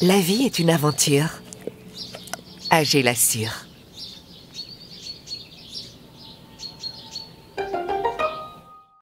La vie est une aventure. Agé la cire.